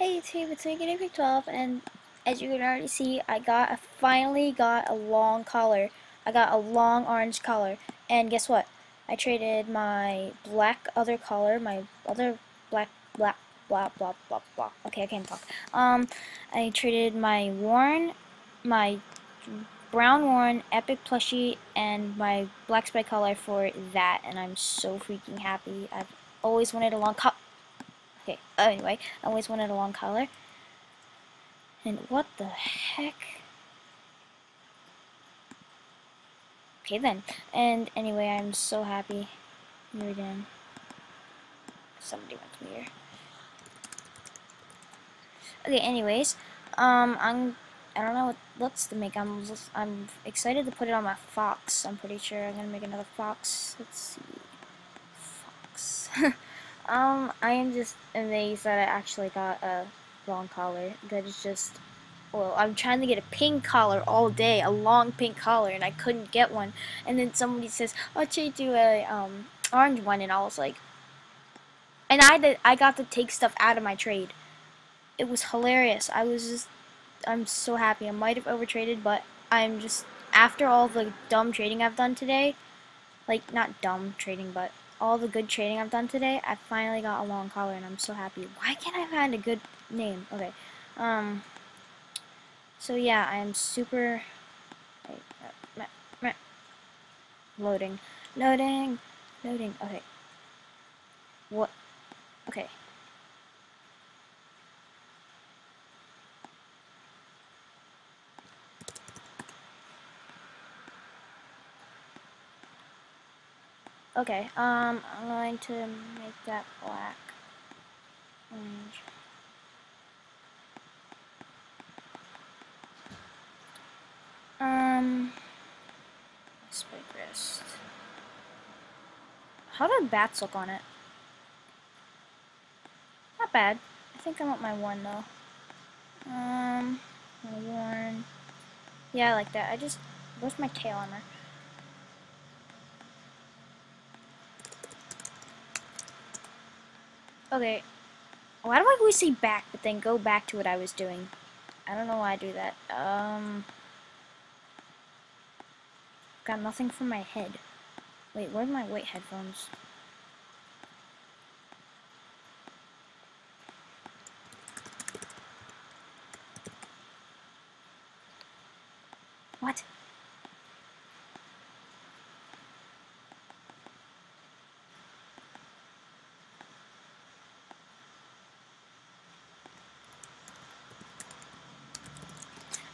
Hey YouTube, it's Guinea Pig 12 and as you can already see I got I finally got a long collar. I got a long orange collar and guess what? I traded my black other collar, my other black black blah blah blah blah. Okay, I can't talk. Um I traded my worn my brown worn epic plushie and my black spike collar for that and I'm so freaking happy. I've always wanted a long collar Okay, anyway, I always wanted a long collar. And what the heck? Okay then. And anyway, I'm so happy. You're done. Somebody went me here. Okay, anyways, um, I'm, I don't know what looks to make. I'm, I'm excited to put it on my fox. I'm pretty sure I'm gonna make another fox. Let's see, fox. Um, I am just amazed that I actually got a long collar. That is just, well, I'm trying to get a pink collar all day, a long pink collar, and I couldn't get one. And then somebody says, "I'll trade you a um orange one," and I was like, and I did, I got to take stuff out of my trade. It was hilarious. I was just, I'm so happy. I might have overtraded, but I'm just after all the dumb trading I've done today, like not dumb trading, but all the good trading I've done today, I finally got a long collar and I'm so happy. Why can't I find a good name? Okay. Um. So yeah, I'm super. Wait, loading, loading, loading. Okay. What? Okay. Okay, um, I'm going to make that black. Orange. Um, spike wrist. How do bats look on it? Not bad. I think I want my one though. Um, my worn. Yeah, I like that. I just, where's my tail on armor? Okay. Why do I always say back, but then go back to what I was doing? I don't know why I do that. Um. Got nothing for my head. Wait, where are my white headphones? What?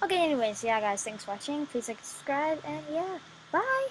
Okay, anyways, yeah, guys, thanks for watching. Please like, subscribe, and yeah, bye!